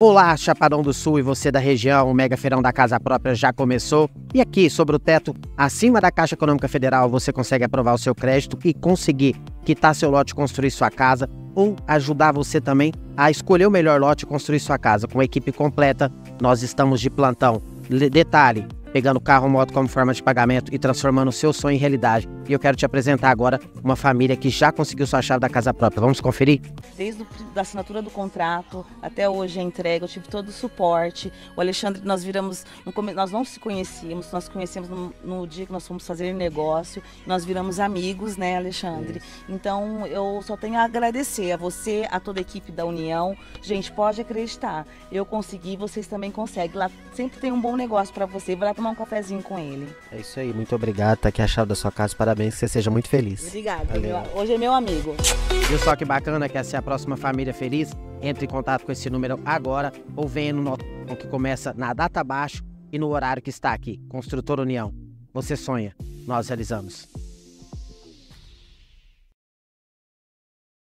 Olá, Chapadão do Sul e você da região, o Mega Feirão da Casa Própria já começou. E aqui, sobre o teto, acima da Caixa Econômica Federal, você consegue aprovar o seu crédito e conseguir quitar seu lote e construir sua casa, ou ajudar você também a escolher o melhor lote e construir sua casa. Com a equipe completa, nós estamos de plantão. Detalhe, pegando carro, moto como forma de pagamento e transformando o seu sonho em realidade. E eu quero te apresentar agora uma família que já conseguiu sua chave da casa própria. Vamos conferir? Desde a assinatura do contrato até hoje a entrega, eu tive todo o suporte. O Alexandre, nós viramos, nós não se conhecíamos, nós conhecemos no, no dia que nós fomos fazer negócio, nós viramos amigos, né, Alexandre? Então eu só tenho a agradecer a você, a toda a equipe da União. Gente, pode acreditar, eu consegui, vocês também conseguem. Lá sempre tem um bom negócio para você. Vai lá tomar um cafezinho com ele. É isso aí, muito obrigado. Tá aqui a chave da sua casa, parabéns, que você seja muito feliz. Obrigada, hoje é meu amigo. Viu só que bacana que essa é a próxima família feliz? Entre em contato com esse número agora ou venha no nosso que começa na data abaixo e no horário que está aqui. Construtor União. Você sonha, nós realizamos.